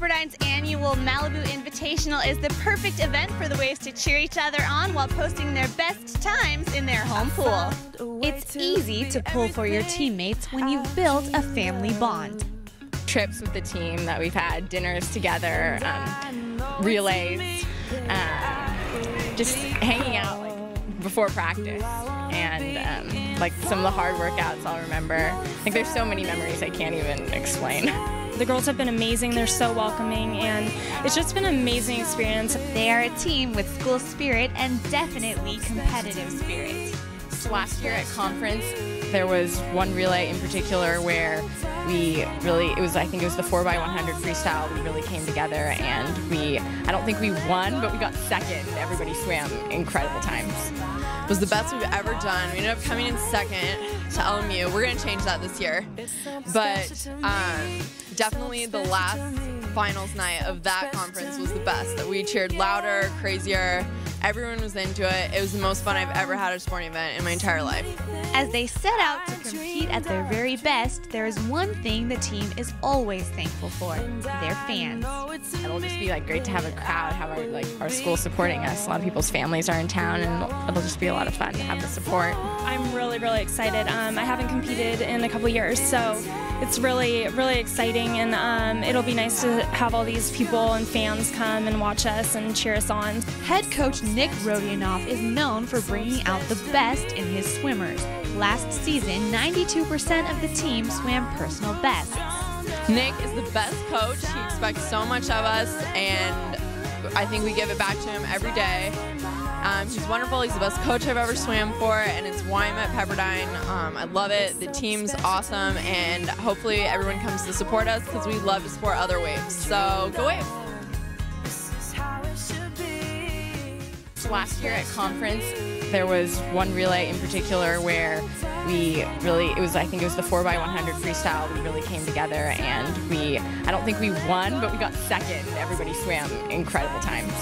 Pepperdine's annual Malibu Invitational is the perfect event for the Waves to cheer each other on while posting their best times in their home pool. It's easy to pull for your teammates when you've built a family bond. Trips with the team that we've had, dinners together, um, relays, uh, just hanging out like, before practice, and um, like some of the hard workouts I'll remember. Like there's so many memories I can't even explain. The girls have been amazing. They're so welcoming, and it's just been an amazing experience. They are a team with school spirit and definitely competitive spirit. Last year at conference, there was one relay in particular where we really, it was, I think it was the 4x100 freestyle. We really came together and we, I don't think we won, but we got second. Everybody swam incredible times. It was the best we've ever done. We ended up coming in second to LMU. We're going to change that this year. But um, definitely the last finals night of that conference was the best. That we cheered louder, crazier. Everyone was into it. It was the most fun I've ever had at a sporting event in my entire life. As they set out to compete at their very best, there is one thing the team is always thankful for their fans. It'll just be like great to have a crowd, have our like our school supporting us. A lot of people's families are in town, and it'll just be a lot of fun to have the support. I'm really, really excited. Um, I haven't competed in a couple years, so it's really, really exciting, and um, it'll be nice to have all these people and fans come and watch us and cheer us on. Head coach Nick Rodionov is known for bringing out the best in his swimmers. Last season, 92% of the team swam personal bests. Nick is the best coach. He expects so much of us, and I think we give it back to him every day. Um, he's wonderful. He's the best coach I've ever swam for, and it's why I'm at Pepperdine. Um, I love it. The team's awesome, and hopefully everyone comes to support us because we love to support other waves. So go Waves! Last year at conference, there was one relay in particular where we really, it was, I think it was the 4x100 freestyle. We really came together and we, I don't think we won, but we got second. Everybody swam incredible times.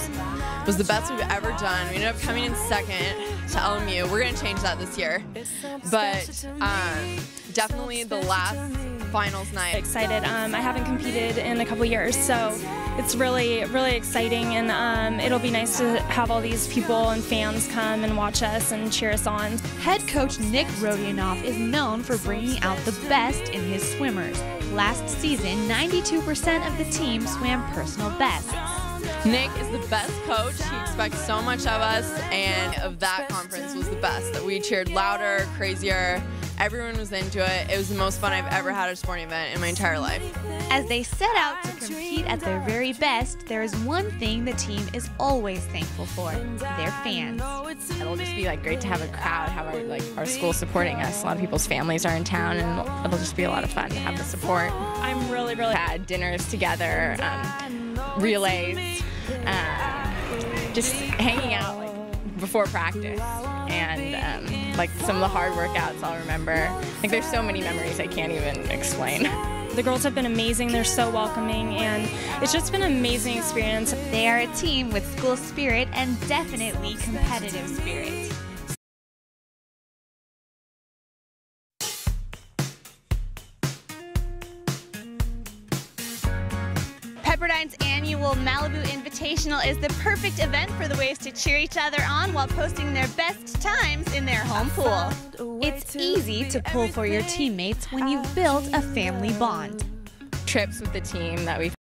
It was the best we've ever done. We ended up coming in second to LMU. We're going to change that this year. But um, definitely the last finals night. Excited. Um, I haven't competed in a couple years, so it's really, really exciting, and um, it'll be nice to have all these people and fans come and watch us and cheer us on. Head coach Nick Rodionov is known for bringing out the best in his swimmers. Last season, 92% of the team swam personal bests. Nick is the best coach. He expects so much of us, and of that conference was the best. That we cheered louder, crazier. Everyone was into it. It was the most fun I've ever had at a sporting event in my entire life. As they set out to compete at their very best, there is one thing the team is always thankful for their fans. It'll just be like great to have a crowd, have our like our school supporting us. A lot of people's families are in town, and it'll just be a lot of fun to have the support. I'm really, really had dinners together, um, relays, uh, just hanging out like before practice, and um, like some of the hard workouts I'll remember. Like there's so many memories I can't even explain. The girls have been amazing. They're so welcoming, and it's just been an amazing experience. They are a team with school spirit and definitely competitive spirit. Pepperdine's annual Malibu Invitational is the perfect event for the Waves to cheer each other on while posting their best times in their home pool. It's easy to pull for your teammates when you've built a family bond. Trips with the team that we've